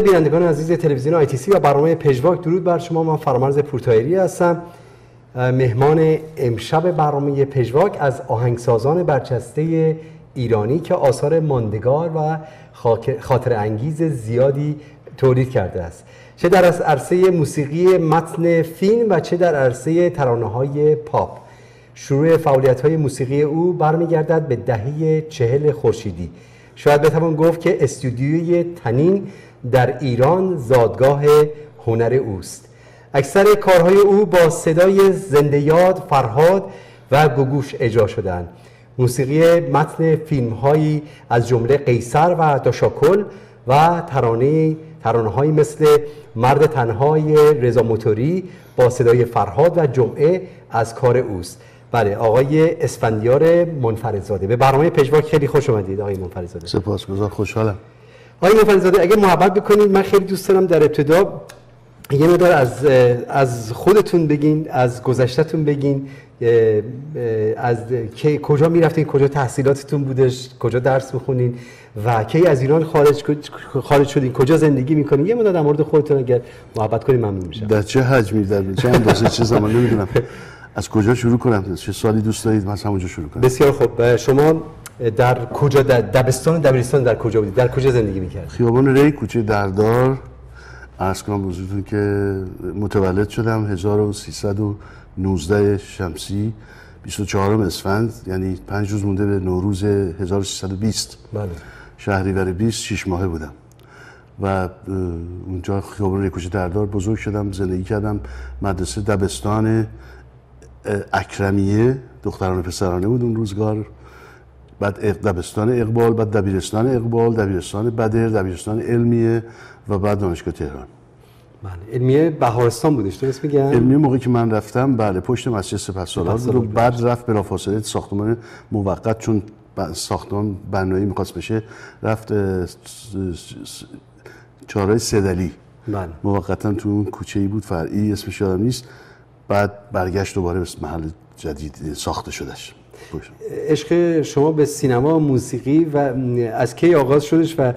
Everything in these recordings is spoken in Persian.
بینندگان عزیز تلویزیون آی تی سی و برنامه پژواک. درود بر شما. من فرامرز پورتایری هستم. مهمان امشب برنامه پژواک از آهنگسازان برچسته ایرانی که آثار ماندگار و خاطر انگیز زیادی تولید کرده است. چه در عرصه موسیقی متن فیلم و چه در عرصه ترانه های پاپ. شروع فعالیت های موسیقی او برمیگردد به دهه چهل خورشیدی. شاید بتوان گفت که استودیوی تنین در ایران زادگاه هنر اوست. اکثر کارهای او با صدای زنده یاد فرهاد و گوگوش اجرا شدند. موسیقی متن فیلم هایی از جمله قیصر و داشاکل و ترانه ترانه مثل مرد تنهای رضا موتوری با صدای فرهاد و جمعه از کار اوست. بله آقای اسفندیار منفردزاده به برنامه پژواک خیلی خوش اومدید آقای منفردزاده سپاسگزار خوشحالم. آقای منفردزاده اگه محبت بکنید من خیلی دوست دارم در ابتدا یه مدار از از خودتون بگین از گذشتهتون بگین از که کجا می‌رفتین کجا تحصیلاتتون بودش کجا درس می‌خونین و کی از ایران خارج خارج شدین کجا زندگی می‌کنین یه مدار در مورد خودتون اگر محبت کنین ممنون میشم. در چه حجمی در چه اندازه چه زمان نمی‌دونم. از کجا شروع کنم؟ چه سالی دوست دارید؟ من همونجا شروع کنم. بسیار خوب. شما در کجا در دبستان دبیرستان در کجا بودید؟ در کجا زندگی می‌کردید؟ خیابان ری کوچه دردار. عرض کنم بزرگتون که متولد شدم 1319 شمسی 24 اسفند یعنی پنج روز مونده به نوروز 1320 بله. شهریور 20 6 ماهه بودم. و اونجا خیابان ریکوچه دردار بزرگ شدم زندگی کردم. مدرسه دبستان اکرمیه دختران پسرانه بود اون روزگار. بعد دبستان اقبال بعد دبیرستان اقبال دبیرستان بدر دبیرستان علمیه و بعد دانشگاه تهران. بله علمیه بهارستان بودش درست میگم؟ علمیه موقعی که من رفتم بله پشت مسجد سپهسالار بود. و بعد رفت بلافاصله ساختمان موقت چون ساختمان بنایی می‌خواست بشه رفت چهارراه سدلی. بله. موقتا تو اون کوچه ای بود فرعی اسمش یادم نیست. بعد برگشت دوباره به محل جدید ساخته شدش. عشق شما به سینما موسیقی و از کی آغاز شدش و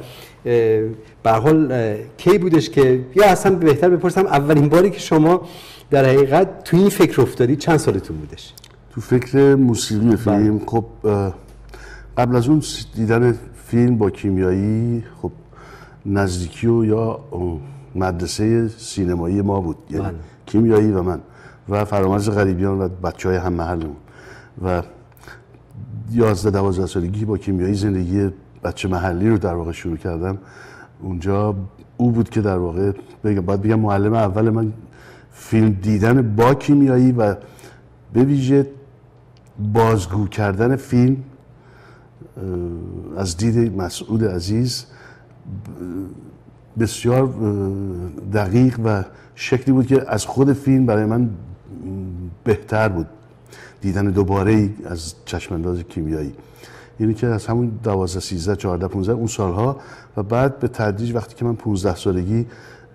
به حال کی بودش که یا اصلا بهتر بپرسم اولین باری که شما در حقیقت تو این فکر افتادی چند سالتون بودش؟ تو فکر موسیقی فیلم خب قبل از اون دیدن فیلم با کیمیایی خب نزدیکی و یا مدرسه سینمایی ما بود. یعنی بله. کیمیایی و من. و فرامرز غریبیان و بچه های هم محلمون. و یازده دوازده سالگی با کیمیایی زندگی بچه محلی رو در واقع شروع کردم. اونجا او بود که در واقع بگم باید بگم معلم اول من فیلم دیدن با کیمیایی و به ویژه بازگو کردن فیلم از دید مسعود عزیز بسیار دقیق و شکلی بود که از خود فیلم برای من بهتر بود. دیدن دوباره از چشمانداز کیمیایی. یعنی که از همون 12 13 14 15 اون سالها و بعد به تدریج وقتی که من 15 سالگی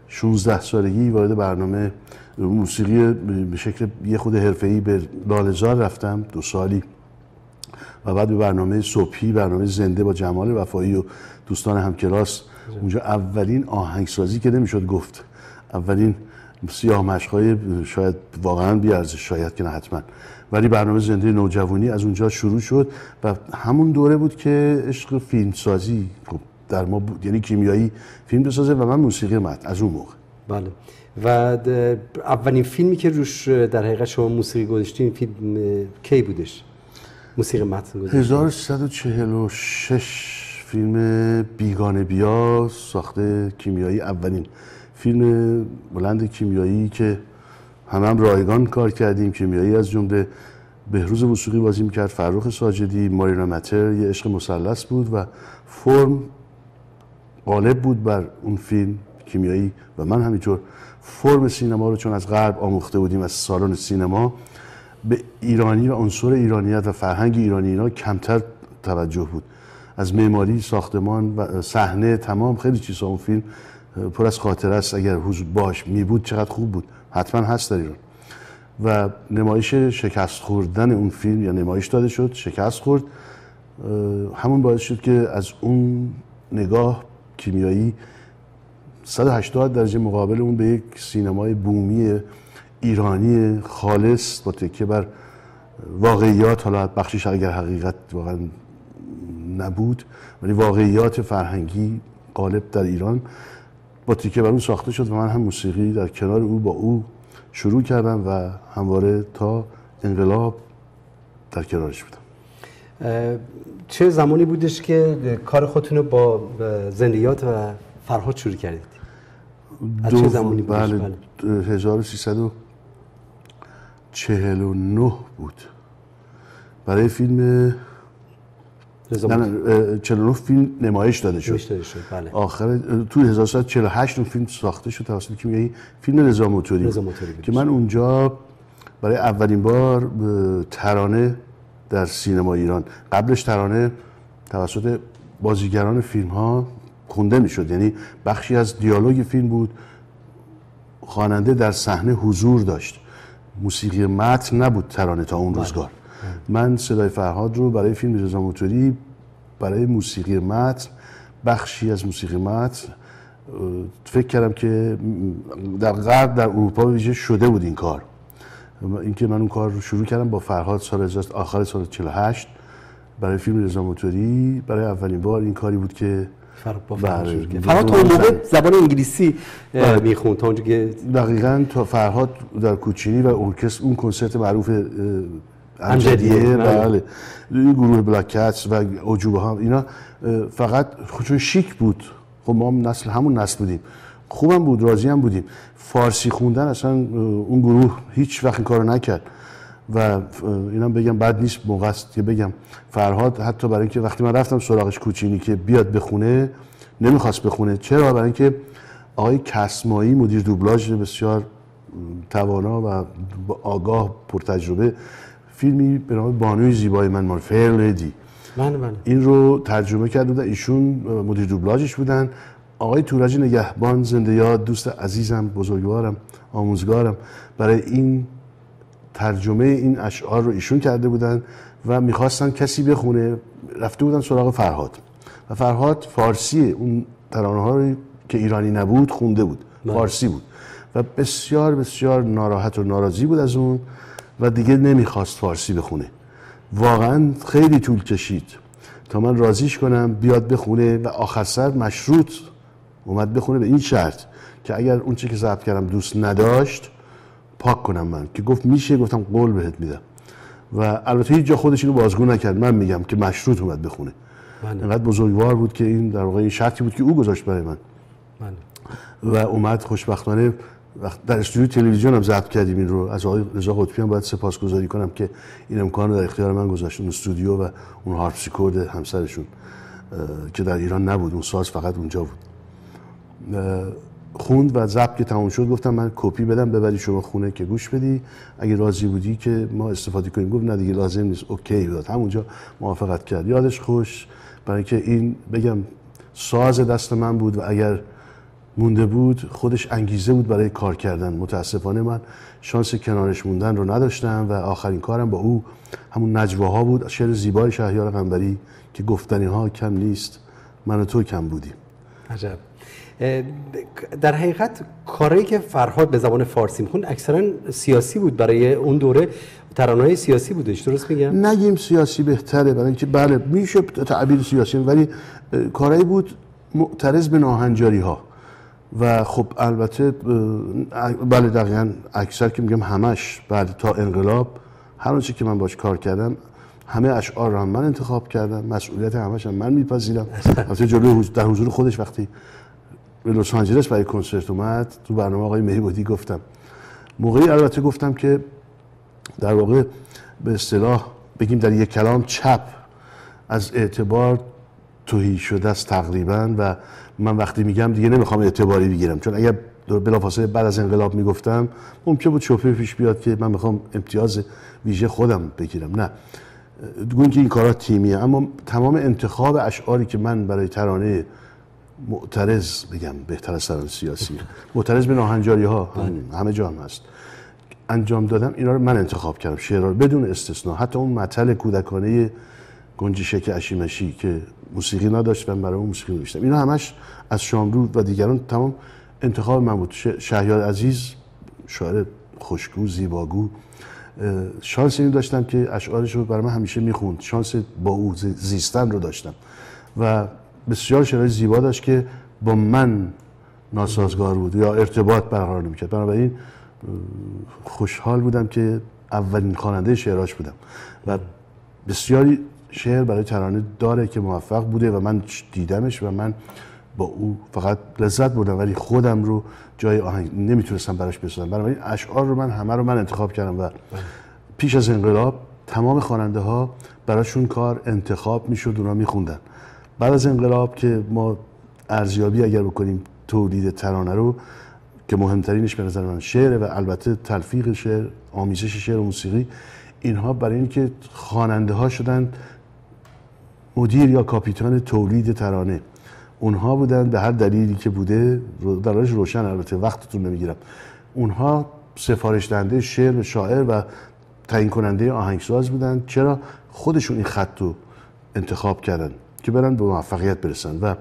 16 سالگی وارد برنامه موسیقی به شکل یه خود حرفه‌ای به لالزار رفتم دو سالی. و بعد به برنامه صبحی برنامه زنده با جمال وفایی و دوستان همکلاس. اونجا اولین آهنگسازی که نمی‌شد گفت. اولین سیاه مشقای شاید واقعا بیارزش شاید که نه حتما. ولی برنامه زنده نوجوانی از اونجا شروع شد و همون دوره بود که عشق فیلم سازی خب در ما بود. یعنی کیمیایی فیلم بسازه و من موسیقی مد از اون موقع. بله. و اولین فیلمی که روش در حقیقت شما موسیقی گذاشتین فیلم کی بودش؟ موسیقی متن گذاشتین. 1346 فیلم بیگانه بیا ساخته کیمیایی اولین. فیلم بلند کیمیایی که همه هم رایگان کار کردیم کیمیایی از جمله بهروز موسیقی بازی می‌کرد فرخ ساجدی مارینا متر یه عشق مثلث بود و فرم غالب بود بر اون فیلم کیمیایی و من همینطور فرم سینما رو چون از غرب آموخته بودیم از سالن سینما به ایرانی و عنصر ایرانیت و فرهنگ ایرانی اینا کمتر توجه بود. از معماری ساختمان و صحنه تمام خیلی چیزا اون فیلم پر از خاطره است. اگر حضور باش می بود چقدر خوب بود. حتما هست در ایران. و نمایش شکست خوردن اون فیلم یا نمایش داده شد شکست خورد. همون باعث شد که از اون نگاه کیمیایی 180 درجه مقابل اون به یک سینمای بومی ایرانی خالص با تکیه بر واقعیات حالا بخشش اگر حقیقت واقعا نبود ولی واقعیات فرهنگی غالب در ایران. با تیکه بر اون ساخته شد و من هم موسیقی در کنار او با او شروع کردم و همواره تا انقلاب در کنارش بودم چه زمانی بودش که کار خودتون رو با زندیات و فرهاد شروع کردید؟ از چه زمانی بودش؟ بله, بله. 1349 بود برای فیلم نه نه 49 فیلم نمایش داده شد, داده شد بله. آخر تو 1948 اون فیلم ساخته شد توسط کیمیایی فیلم رضا موتوری. که من اونجا برای اولین بار ترانه در سینما ایران. قبلش ترانه توسط بازیگران فیلم ها خونده می‌شد. یعنی بخشی از دیالوگ فیلم بود خواننده در صحنه حضور داشت. موسیقی متن نبود ترانه تا اون بله. روزگار. من صدای فرهاد رو برای فیلم رضا موتوری برای موسیقی متن بخشی از موسیقی متن فکر کردم که در غرب در اروپا ویژه شده بود این کار. اینکه من اون کار رو شروع کردم با فرهاد سال آخر سال 48 برای فیلم رضا موتوری. برای اولین بار این کاری بود که بله فرهاد تا اون موقع زبان انگلیسی بله. می‌خوند. تا اونجا که دقیقاً تا فرهاد در کوچینی و ارکستر اون کنسرت معروف امجدیه بله. این گروه بلاکتس و عجوبه ها اینا فقط چون شیک بود. خب ما نسل همون نسل بودیم. خوبم بود راضی هم بودیم. فارسی خوندن اصلا اون گروه هیچ وقت این کارو نکرد. و اینم بگم بد نیست موقع است که بگم. فرهاد حتی برای اینکه وقتی من رفتم سراغش کوچینی که بیاد بخونه نمی‌خواست بخونه. چرا؟ برای اینکه آقای کسمایی مدیر دوبلاژ بسیار توانا و آگاه پرتجربه فیلمی به نام بانوی زیبای من مال فیر لیدی بله بله. این رو ترجمه کرده بودن ایشون مدیر دوبلاژش بودن. آقای تورج نگهبان زنده یاد دوست عزیزم بزرگوارم آموزگارم. برای این ترجمه این اشعار رو ایشون کرده بودن و می‌خواستن کسی بخونه. رفته بودن سراغ فرهاد. و فرهاد فارسی اون ترانه ها رو که ایرانی نبود خونده بود. بله. فارسی بود. و بسیار بسیار ناراحت و ناراضی بود از اون. و دیگه نمی‌خواست فارسی بخونه واقعا خیلی طول کشید تا من رازیش کنم بیاد بخونه و آخر سر مشروط اومد بخونه به این شرط که اگر اون چی که ضبط کردم دوست نداشت پاک کنم من که گفت میشه گفتم قول بهت میدم و البته هیچ جا خودش اینو بازگو نکرد من میگم که مشروط اومد بخونه من بله. انقدر بزرگوار بود که این در واقع این شرطی بود که او گذاشت برای من من. بله. و اومد خوشبختانه در استودیو تلویزیون هم ضبط کردیم این رو. از آقای رضا قطبی هم باید سپاسگزاری کنم که این امکان رو در اختیار من گذاشتن. استودیو و اون هارپسیکورد همسرشون که در ایران نبود. اون ساز فقط اونجا بود. خوند و ضبط که تموم شد گفتم من کپی بدم. ببری شما خونه که گوش بدی. اگه راضی بودی که ما استفاده کنیم. گفت نه دیگه لازم نیست. OK داد. همونجا موافقت کرد. یادش خوش. برای اینکه این بگم ساز دست من بود و اگر مونده بود خودش انگیزه بود برای کار کردن. متاسفانه من شانس کنارش موندن رو نداشتم و آخرین کارم با او همون نجواها بود. شعر زیبای شهریار قنبری که گفتنی ها کم نیست من و تو کم بودیم. عجب. در حقیقت کاری که فرهاد به زبان فارسی می‌خوند اکثرا سیاسی بود برای اون دوره. ترانه‌های سیاسی بودش درست میگم؟ نگیم سیاسی بهتره برای اینکه بله میشه تعبیر سیاسی ولی کاری بود معترض به ناهنجاری ها و خب البته بله دقیقا اکثر که میگم همش بعد تا انقلاب هر چی که من باش کار کردم همه اشعار هم من انتخاب کردم مسئولیت همش هم من میپذیرم. البته جلوی در حضور خودش وقتی به لس آنجلس برای کنسرت اومد تو برنامه آقای مهیبودی گفتم. موقعی البته گفتم که در واقع به اصطلاح بگیم در یک کلام چپ از اعتبار توهی شده است تقریبا و من وقتی میگم دیگه نمی‌خوام اعتباری بگیرم چون اگر بلافاصله بعد از انقلاب می‌گفتم ممکن بود شوفه پیش بیاد که من می‌خوام امتیاز ویژه خودم بگیرم. نه. گوین که این کارا تیمیه اما تمام انتخاب اشعاری که من برای ترانه معترض بگم بهتر از ترانه سیاسی. معترض به ناهنجاری ها بله. همه جا هم هست. انجام دادم اینا رو من انتخاب کردم شعرها بدون استثنا. حتی اون مطل کودکانه گنجشک اشیمشی که موسیقی نداشت و برای اون موسیقی نوشتم اینا همش از شامرود و دیگران. تمام انتخاب من بود. شهیار عزیز شاعر خوشگو زیباگو شانس این داشتم که اشعارش رو برای من همیشه می‌خوند. شانس با او زیستن رو داشتم. و بسیار شعرهای زیبا داشت که با من ناسازگار بود یا ارتباط برقرار نمی‌کرد. بنابراین خوشحال بودم که اولین خواننده شعراش بودم. و بسیاری شعر برای ترانه داره که موفق بوده و من دیدمش و من با او فقط لذت بردم ولی خودم رو جای آهنگ نمی‌تونستم براش بسازم. بنابراین اشعار رو من همه رو من انتخاب کردم و پیش از انقلاب تمام خواننده ها براشون کار انتخاب می‌شد اونا میخوندن. بعد از انقلاب که ما ارزیابی اگر بکنیم تولید ترانه رو که مهمترینش به نظر من شعر و البته تلفیق شعر آمیزش شعر و موسیقی اینها برای اینکه خواننده ها شدن مدیر یا کاپیتان تولید ترانه. اونها بودن به هر دلیلی که بوده درش روشن البته وقتتون نمی‌گیرم. اونها سفارش دهنده شعر و شاعر و تعیین کننده آهنگساز بودن. چرا؟ خودشون این خط رو انتخاب کردن که برن به موفقیت برسن. و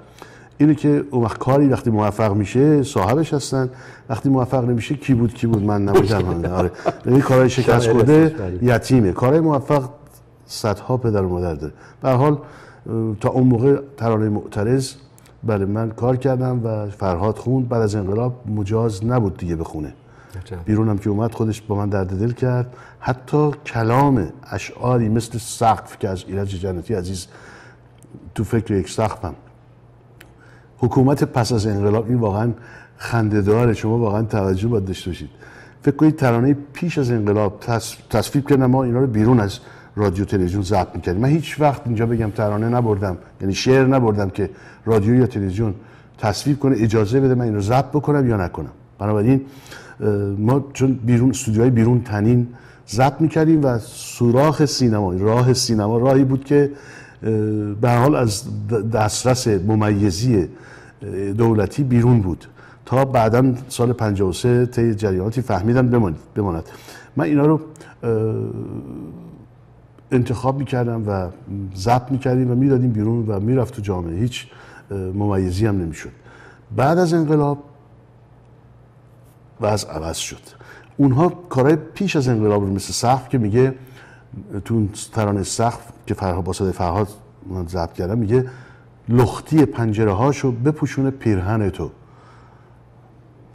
اینه که اون وقت کاری وقتی موفق میشه صاحبش هستن. وقتی موفق نمیشه کی بود کی بود؟ من نمی‌دونم آره. این کارهای شکست خورده یتیمه. کارهای موفق صدها پدر و مادر داره. به حال تا اون موقع ترانه معترض بله من کار کردم و فرهاد خوند بعد از انقلاب مجاز نبود دیگه بخونه بیرونم که اومد خودش با من درد دل کرد. حتی کلام اشعاری مثل سقف که از ایرج جنتی عزیز تو فکر یک سقفم. حکومت پس از انقلاب این واقعا خندهداره. شما واقعا توجه باید داشته باشید. فکر کنید ترانه پیش از انقلاب تصفیب کردن ما اینا رو بیرون از رادیو تلویزیون ضبط می‌کردیم من هیچ وقت اینجا بگم ترانه نبردم یعنی شعر نبردم که رادیو یا تلویزیون تصویب کنه اجازه بده من این رو ضبط بکنم یا نکنم. بنابراین ما چون بیرون استودیوهای بیرون تنین ضبط می‌کردیم و سوراخ سینما راه سینما راهی بود که به حال از دسترس ممیزی دولتی بیرون بود. تا بعدا سال 53 طی جریاناتی فهمیدن بماند. من اینا رو انتخاب می‌کردم و ضبط می‌کردیم و می‌دادیم بیرون و می‌رفت تو جامعه. هیچ ممیزی هم نمی‌شد. بعد از انقلاب و از عوض شد. اونها کارهای پیش از انقلاب رو مثل سقف که میگه تو ترانه سقف که فرها با صدای فرهاد ضبط کردم میگه لختی پنجره هاشو بپوشونه پیرهن تو.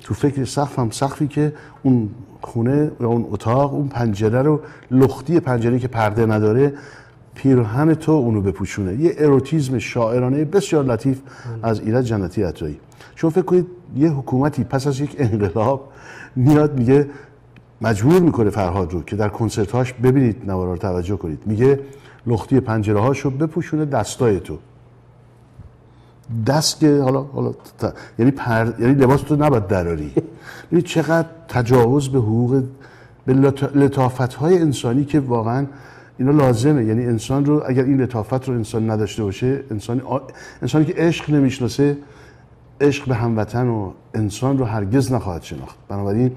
تو فکر سقف هم سقفی که اون خونه یا اون اتاق اون پنجره رو لختی پنجره که پرده نداره پیرهن تو اونو بپوشونه. یه اروتیزم شاعرانه بسیار لطیف از ایرج جنتی عطایی. شما فکر کنید یه حکومتی پس از یک انقلاب میاد میگه مجبور می‌کنه فرهاد رو که در کنسرتاش ببینید نوارا رو توجه کنید. میگه لختی پنجره هاشو بپوشونه دستای تو. دست که حالا حالا یعنی پر... یعنی لباس تو نباید دراری. یعنی چقدر تجاوز به حقوق به لطافت های انسانی که واقعا اینا لازمه. یعنی انسان رو اگر این لطافت رو انسان نداشته باشه انسانی انسانی که عشق نمی‌شناسه عشق به هموطن و انسان رو هرگز نخواهد شناخت. بنابراین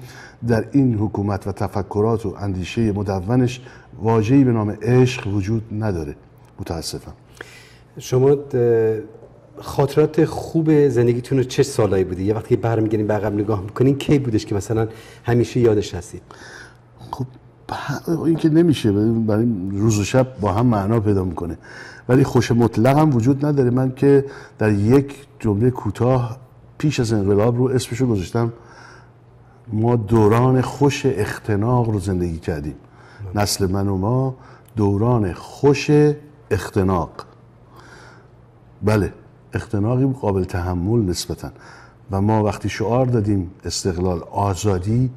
در این حکومت و تفکرات و اندیشه مدونش واجهی به نام عشق وجود نداره. متاسفم. شما خاطرات خوب زندگیتون رو چه سالایی بوده یه وقتی برمیگردین به عقب نگاه می‌کنین کی بودش که مثلا همیشه یادش هستید خب این که نمیشه برای روز و شب با هم معنا پیدا می‌کنه. ولی خوش مطلق هم وجود نداره. من که در یک جمله کوتاه پیش از انقلاب رو اسمشو گذاشتم. ما دوران خوش اختناق رو زندگی کردیم. نسل من و ما دوران خوش اختناق. بله. اختناقی قابل تحمل نسبتا. و ما وقتی شعار دادیم استقلال آزادی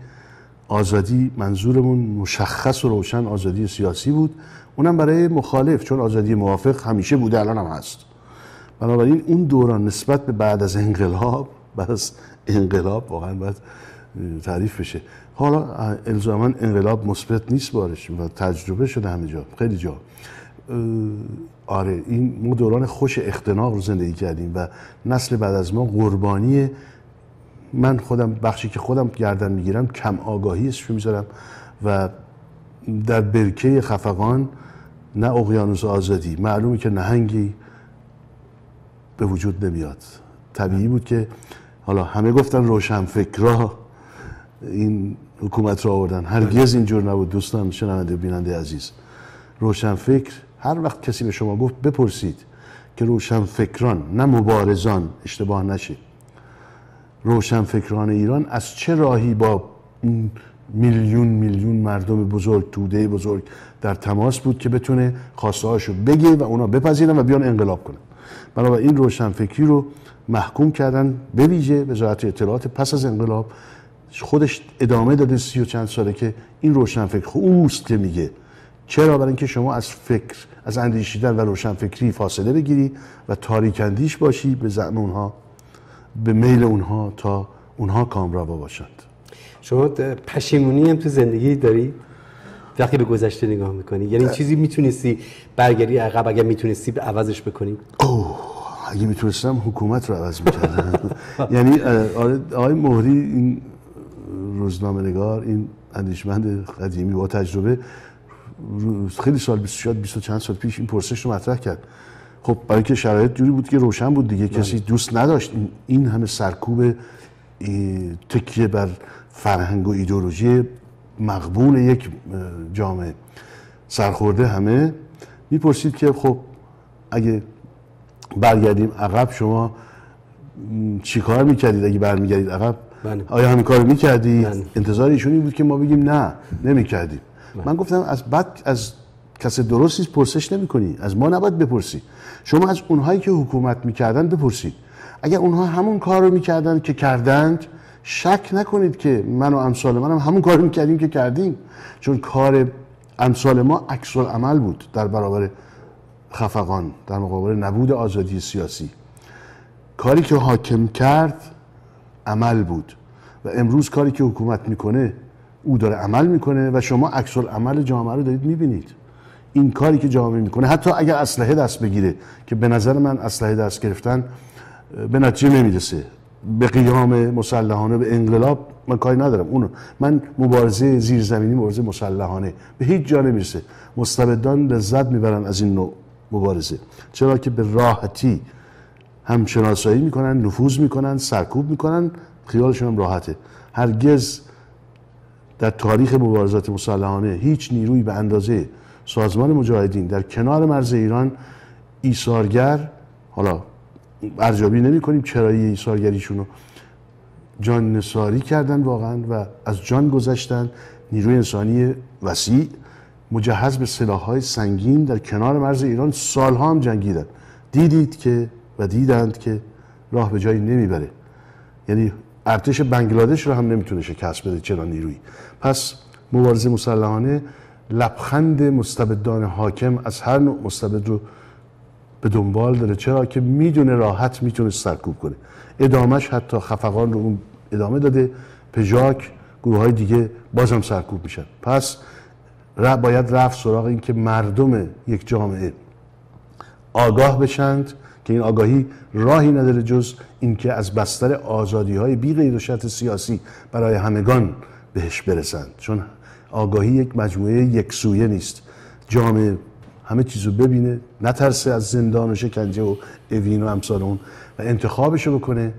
آزادی منظورمون مشخص و روشن آزادی سیاسی بود. اونم برای مخالف چون آزادی موافق همیشه بوده الان هم هست. بنابراین اون دوران نسبت به بعد از انقلاب بعد از انقلاب واقعا باید تعریف بشه. حالا الزاما انقلاب مثبت نیست بارش و تجربه شده همه جا خیلی جا. آره این ما دوران خوش اختناق رو زندگی کردیم و نسل بعد از ما قربانی من خودم بخشی که خودم گردن می‌گیرم کم آگاهی رو می‌ذارم و در برکه خفقان نه اقیانوس آزادی معلومه که نهنگی به وجود نمیاد. طبیعی بود که حالا همه گفتن روشنفکرا این حکومت رو آوردن. هرگز اینجور نبود. دوستان شنونده بیننده عزیز روشنفکر هر وقت کسی به شما گفت بپرسید که روشنفکران نه مبارزان اشتباه نشه. روشنفکران ایران از چه راهی با میلیون میلیون مردم بزرگ توده بزرگ در تماس بود که بتونه خواسته هاشو بگه و اونا بپذیرن و بیان انقلاب کنن؟ بنابراین این روشنفکری رو محکوم کردن به ویژه وزارت اطلاعات پس از انقلاب. خودش ادامه داده سی و چند ساله که این روشنفکر اوست که میگه. چرا برای اینکه شما از فکر از اندیشیدن و روشنفکری فاصله بگیری و تاریک اندیش باشی به زعم اونها به میل اونها تا اونها کامروا باشند. شما پشیمونی هم تو زندگی داری؟ وقتی به گذشته نگاه می‌کنی یعنی چیزی می‌تونستی برگردی عقب اگر می‌تونستی به عوضش بکنی؟ اوه اگه می‌تونستم حکومت رو عوض می‌کردم. یعنی آره، آقای مهری این روزنامه نگار این اندیشمند قدیمی با تجربه خیلی سال 20 20 چند سال پیش این پرسش رو مطرح کرد خب برای که شرایط جوری بود که روشن بود دیگه بله. کسی دوست نداشت این همه سرکوب تکیه بر فرهنگ و ایدئولوژی مقبول یک جامعه سرخورده همه می‌پرسید که خب اگه برگردیم عقب شما چیکار می‌کردید اگه برمیگردید عقب بله. آیا همین کار می‌کردی؟ بله. انتظار ایشون این بود که ما بگیم نه نمی‌کردیم. من گفتم از بعد از کس درستی پرسش نمی کنی از ما نباید بپرسی. شما از اونهایی که حکومت می‌کردن بپرسید. اگر اونها همون کار رو می‌کردن که کردند شک نکنید که من و امثال هم همون کار می‌کردیم که کردیم. چون کار امثال ما عکس عمل بود در برابر خفقان در مقابل نبود آزادی سیاسی. کاری که حاکم کرد عمل بود. و امروز کاری که حکومت می‌کنه او داره عمل می‌کنه و شما عکس عمل جامعه رو دارید می‌بینید. این کاری که جامعه می‌کنه حتی اگر اسلحه دست بگیره که به نظر من اسلحه دست گرفتن به نتیجه نمی‌رسه. به قیام مسلحانه به انقلاب من کاری ندارم. اونو من مبارزه زیرزمینی مبارزه مسلحانه به هیچ جا نمی‌رسه. مستبدان لذت می‌برن از این نوع مبارزه. چرا که به راحتی هم شناسایی می‌کنن نفوذ می‌کنن سرکوب می‌کنن. خیالشون هم راحته. هرگز در تاریخ مبارزات مسلحانه هیچ نیروی به اندازه سازمان مجاهدین در کنار مرز ایران ایثارگر حالا ارزیابی نمی کنیم چرایی ایثارگریشون رو جان نساری کردن واقعا و از جان گذشتن نیروی انسانی وسیع مجهز به سلاحهای سنگین در کنار مرز ایران سالها هم جنگیدن. دیدید که و دیدند که راه به جایی نمی‌بره. یعنی ارتش بنگلادش رو هم نمی‌تونه شکست بده چرا نیرویی پس مبارزه مسلحانه لبخند مستبدان حاکم از هر نوع مستبد رو به دنبال داره. چرا که می‌دونه راحت می‌تونه سرکوب کنه. ادامش حتی خفقان رو اون ادامه داده. پژاک گروه های دیگه بازم سرکوب میشن. پس باید رفت سراغ این که مردم یک جامعه آگاه بشند. که این آگاهی راهی نداره جز اینکه از بستر آزادی های بی غیر سیاسی برای همگان بهش برسند. چون آگاهی یک مجموعه یک سویه نیست. جامعه همه چیزو ببینه نترسه از زندان و شکنجه و اوین و امثال اون و انتخابشو بکنه.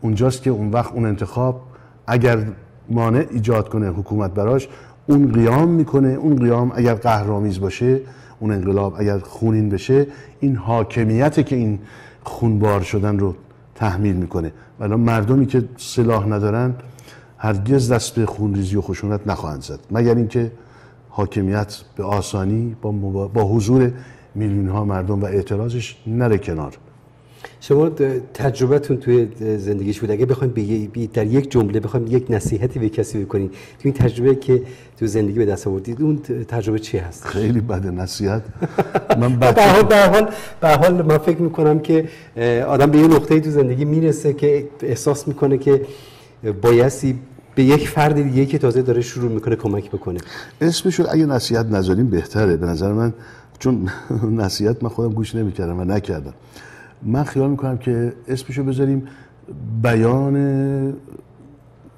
اونجاست که اون وقت اون انتخاب اگر مانع ایجاد کنه حکومت براش اون قیام می‌کنه. اون قیام اگر قهرامیز باشه اون انقلاب اگر خونین بشه این حاکمیت که این خونبار شدن رو تحمیل می‌کنه. ولی مردمی که سلاح ندارن هرگز دست به خونریزی و خشونت نخواهند زد. مگر اینکه حاکمیت به آسانی با, با حضور میلیون ها مردم و اعتراضش نره کنار. شما تجربتون توی زندگیش بود. اگه بخوایم در یک جمله بخوایم یک نصیحتی به کسی بکنید تو این تجربه که تو زندگی به دست آوردید اون تجربه چی هست؟ خیلی بده نصیحت. من به حال به حال به حال من فکر می‌کنم که آدم به یه نقطه‌ای تو زندگی می‌رسه که احساس می‌کنه که بایستی به یک فرد دیگه که تازه داره شروع می‌کنه کمک بکنه. اسمش رو اگه نصیحت نذاریم بهتره. به نظر من چون نصیحت من خودم گوش نمی‌کردم و نکردم. من خیال می‌کنم که اسمشو بذاریم بیان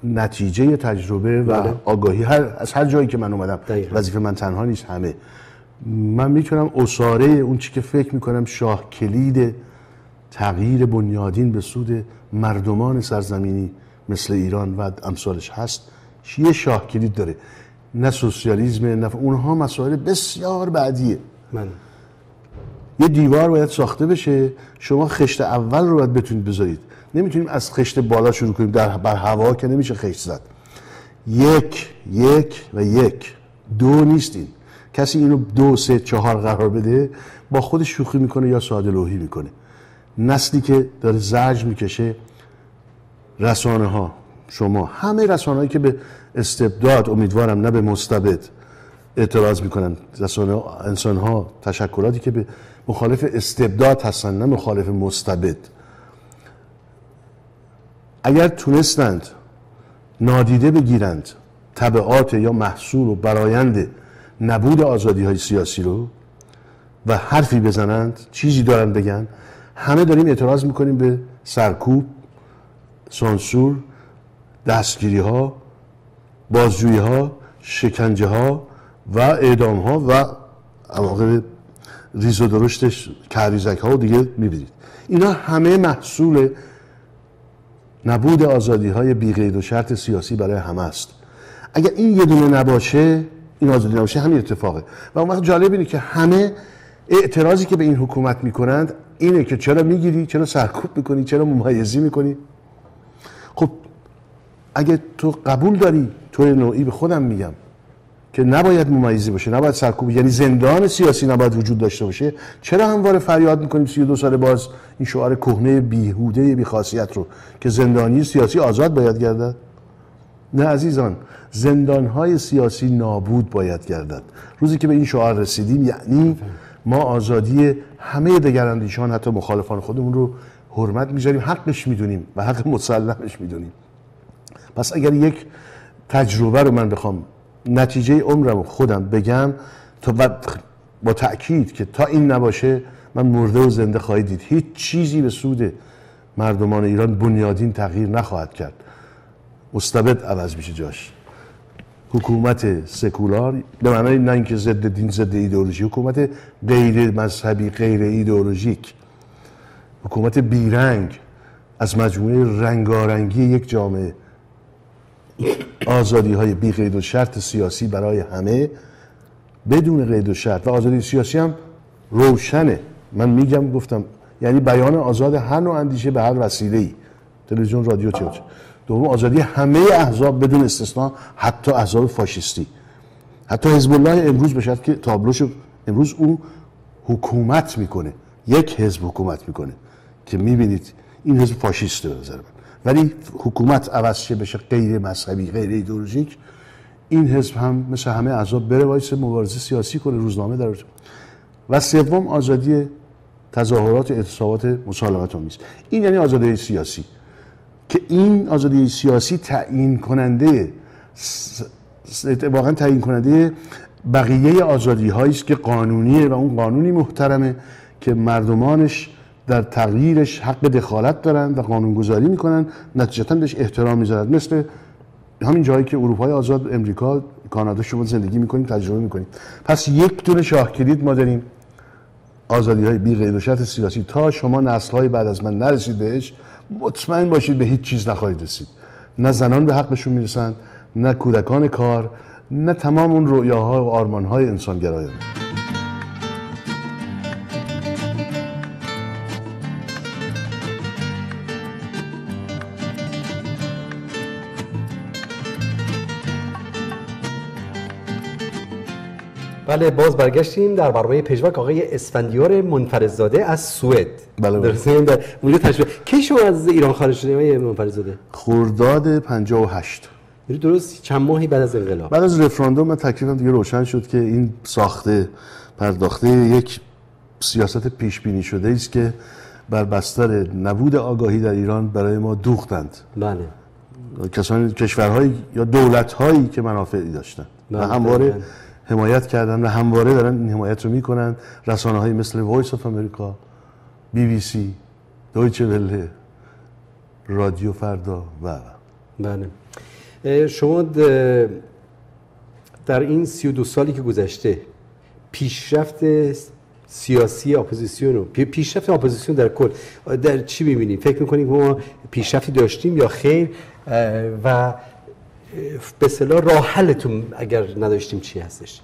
نتیجه تجربه و بله. آگاهی. هر از هر جایی که من اومدم وظیفه من تنها نیست همه. من می‌تونم اصاره اون چی که فکر می‌کنم شاه کلید تغییر بنیادین به سود مردمان سرزمینی مثل ایران و امثالش هست یه شاه کلید داره. نه سوسیالیسم نه اونها مسائل بسیار بعدیه. من یه دیوار باید ساخته بشه. شما خشت اول رو باید بتونید بذارید. نمی‌تونیم از خشت بالا شروع کنیم. در بر هوا که نمیشه خشت زد. یک یک و یک. دو نیستین. کسی اینو دو سه چهار قرار بده با خودش شوخی می‌کنه یا ساده لوحی می‌کنه. نسلی که داره زرج می‌کشه رسانه ها شما همه رسانه هایی که به استبداد امیدوارم نه به مستبد اعتراض می‌کنن. رسانه انسان ها تشکلاتی که به مخالف استبداد هستن نه مخالف مستبد. اگر تونستند نادیده بگیرند طبعات یا محصول و برایند نبود آزادی های سیاسی رو و حرفی بزنند چیزی دارن بگن همه داریم اعتراض می‌کنیم به سرکوب سانسور دستگیری ها بازجویی ها شکنجه ها و اعدام ها و عواقب ریز و درشتش کریزک ها و دیگه می‌بینید. اینا همه محصول نبود آزادی های بیقید و شرط سیاسی برای همه است. اگر این یه دونه نباشه این آزادی نباشه همین اتفاقه. و اون وقت جالب اینه که همه اعتراضی که به این حکومت می‌کنند اینه که چرا می‌گیری چرا سرکوب می‌کنی چرا ممیزی می‌کنی؟ خب اگه تو قبول داری تو نوعی به خودم میگم. که نباید ممیزی باشه نباید سرکوب یعنی زندان سیاسی نباید وجود داشته باشه چرا همواره فریاد می‌کنیم 32 سال باز این شعار کهنه بیهوده بیخاصیت رو که زندانی سیاسی آزاد باید گردد؟ نه عزیزان زندان های سیاسی نابود باید گردد. روزی که به این شعار رسیدیم یعنی ما آزادی همه دگراندیشان حتی مخالفان خودمون رو حرمت می‌ذاریم حقش می‌دونیم و حق مسلمش می‌دونیم. پس اگر یک تجربه رو من بخوام نتیجه عمرم خودم بگم تا با تأکید که تا این نباشه من مرده و زنده خواهید دید. هیچ چیزی به سود مردمان ایران بنیادین تغییر نخواهد کرد. مستبد عوض میشه جاش. حکومت سکولار به معنای نه اینکه ضد دین ضد ایدئولوژی حکومت غیر مذهبی غیر ایدئولوژیک. حکومت بیرنگ از مجموعه رنگارنگی یک جامعه. آزادی های بی قید و شرط سیاسی برای همه بدون قید و شرط. و آزادی سیاسی هم روشنه. من میگم گفتم یعنی بیان آزاد هر نوع اندیشه به هر وسیله ای تلویزیون رادیو چه دوم آزادی همه احزاب بدون استثنا حتی احزاب فاشیستی. حتی حزب الله امروز بشد که تابلوش امروز او حکومت می‌کنه. یک حزب حکومت می‌کنه که می‌بینید این حزب فاشیسته به نظر من. ولی حکومت عوض شه بشه غیر مذهبی غیر ایدئولوژیک این حزب هم مثل همه احزاب بره وایس مبارزه سیاسی کنه روزنامه در و سوم آزادی تظاهرات اعتصابات مسالمت آمیز. این یعنی آزادی سیاسی. که این آزادی سیاسی تعیین کننده واقعا تعیین کننده بقیه آزادی هایی است که قانونیه و اون قانونی محترمه که مردمانش در تغییرش حق دخالت دارن و قانونگذاری می‌کنن. نتیجتا بهش احترام می‌ذارن. مثل همین جایی که اروپای آزاد امریکا کانادا شما زندگی می‌کنیم تجربه می‌کنیم پس یک دونه شاه کلید ما داریم. آزادی های بی قید و شرط سیاسی. تا شما نسل های بعد از من نرسید بهش مطمئن باشید به هیچ چیز نخواهید رسید. نه زنان به حقشون می‌رسن نه کودکان کار نه تمام اون رویاها و آرمانهای انسانگرایانه. بله باز برگشتیم در برنامه پژواک آقای اسفندیار منفرزاده از سوئد. بله درسته؟ در اونجا تشریف کی شما از ایران خارج شدید آقای منفرزاده؟ خرداد 58 یعنی درست چند ماهی بعد از انقلاب. بعد از رفراندوم من تکلیفم دیگه روشن شد که این ساخته پرداخته یک سیاست پیش بینی شده است که بر بستر نبود آگاهی در ایران برای ما دوختند. بله. کسانی کشورهایی یا دولت‌هایی که منافعی داشتند. و بله، همواره بله. حمایت کردن و همواره دارن این حمایت رو می‌کنن. رسانه های مثل Voice of America بی بی سی دویچه وله رادیو فردا و. بله. شما در این سی و دو سالی که گذشته پیشرفت سیاسی اپوزیسیون رو پیشرفت اپوزیسیون در کل در چی می‌بینید فکر می‌کنید ما پیشرفتی داشتیم یا خیر؟ و به اصطلاح راه حلتون اگر نداشتیم چی هستش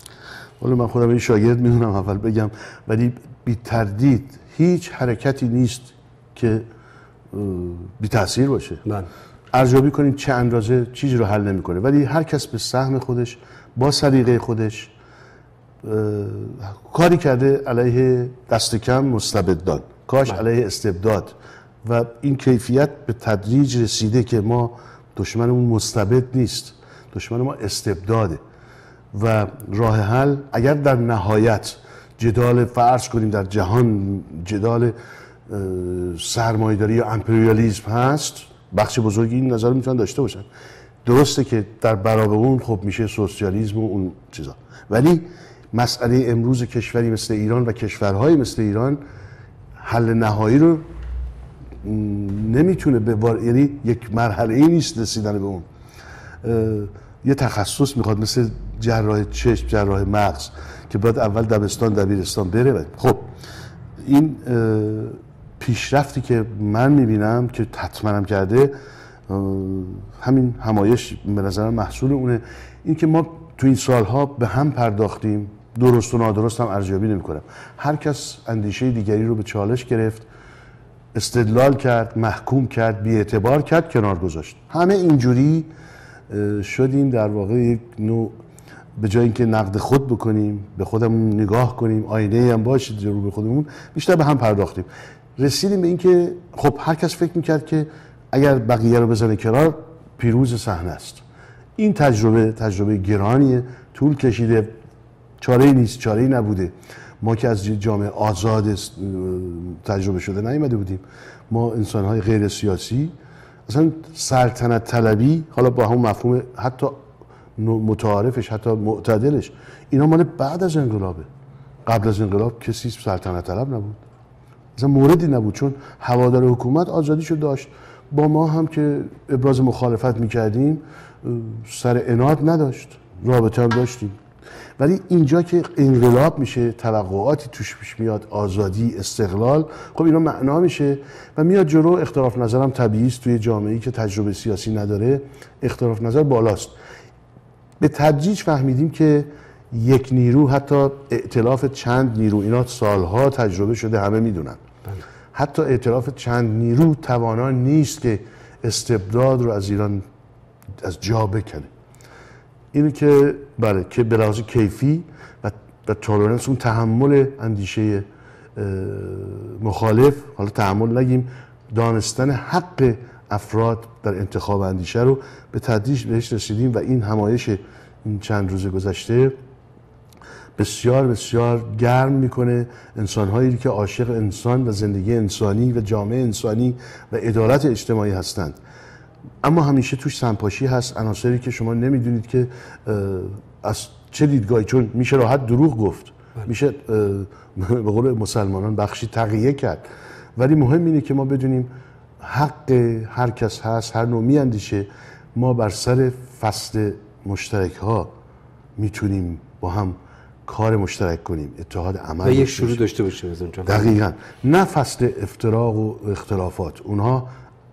ولی من خودم این شاگرد می‌دونم اول بگم ولی بی تردید هیچ حرکتی نیست که بی تاثیر باشه من. بله. ارزیابی کنیم چه اندازه چیزی رو حل نمی‌کنه ولی هر کس به سهم خودش با سلیقه خودش کاری کرده علیه دست کم مستبدان کاش من. بله. علیه استبداد و این کیفیت به تدریج رسیده که ما دشمنمون مستبد نیست. دشمن ما استبداده. و راه حل اگر در نهایت جدال فرض کنیم در جهان جدال سرمایداری یا امپریالیزم هست بخش بزرگی این نظر می‌تونن داشته باشن. درسته که در برابر اون خب میشه سوسیالیسم و اون چیزا. ولی مسئله امروز کشوری مثل ایران و کشورهای مثل ایران حل نهایی رو نمی‌تونه به یعنی یک مرحله ای نیست رسیدن به اون. یه تخصص می‌خواد مثل جراح چشم جراح مغز که باید اول دبستان دبیرستان بره. خب این پیشرفتی که من می‌بینم که تطمنم کرده همین همایش به نظرم محصول اونه. این که ما تو این سالها به هم پرداختیم درست و نادرست هم ارزیابی نمی کنم هر کس اندیشه دیگری رو به چالش گرفت استدلال کرد محکوم کرد اعتبار کرد کنار گذاشت. همه اینجوری شدیم در واقع یک نوع به جای اینکه نقد خود بکنیم به خودمون نگاه کنیم آینه هم باشید رو به خودمون بیشتر به هم پرداختیم. رسیدیم به اینکه خب هر کس فکر می‌کرد که اگر بقیه رو بزنه کنار پیروز صحنه است. این تجربه تجربه گرانیه طول کشیده چاره نیست چاره نبوده. ما که از جامعه آزاد تجربه شده نیومده بودیم. ما انسان های غیر سیاسی اصلا سلطنت طلبی حالا با همون مفهوم حتی متعارفش حتی معتدلش اینا مال بعد از انقلابه. قبل از انقلاب کسی سلطنت طلب نبود. اصلا موردی نبود چون هوادار حکومت آزادیشو داشت. با ما هم که ابراز مخالفت می‌کردیم سر اناد نداشت. رابطه هم داشتیم. ولی اینجا که انقلاب میشه توقعاتی توش پیش میاد آزادی استقلال خب اینا معنا میشه و میاد جلو. اختلاف نظرم طبیعی است. توی جامعه‌ای که تجربه سیاسی نداره اختلاف نظر بالاست. به تدریج فهمیدیم که یک نیرو حتی ائتلاف چند نیرو اینا سالها تجربه شده همه می‌دونن. حتی ائتلاف چند نیرو توانا نیست که استبداد رو از ایران از جا بکنه اینو که بله که به لحاظ کیفی و, و تولرنس اون تحمل اندیشه مخالف حالا تحمل نگیم دانستن حق افراد در انتخاب اندیشه رو به تدریج بهش رسیدیم و این همایش این چند روز گذشته بسیار بسیار گرم می‌کنه انسانهایی که عاشق انسان و زندگی انسانی و جامعه انسانی و عدالت اجتماعی هستند. اما همیشه توش سنپاشی هست. عناصری که شما نمی‌دونید که از چه دیدگاهی چون میشه راحت دروغ گفت. بله. میشه به قول مسلمانان بخشی تقیه کرد. ولی مهم اینه که ما بدونیم حق هر کس هست هر نوع میاندیشه. ما بر سر فصل مشترک ها می‌تونیم با هم کار مشترک کنیم. اتحاد عمل و یک شروع داشته باشیم دقیقا. نه فصل افتراق و اختلافات. اونها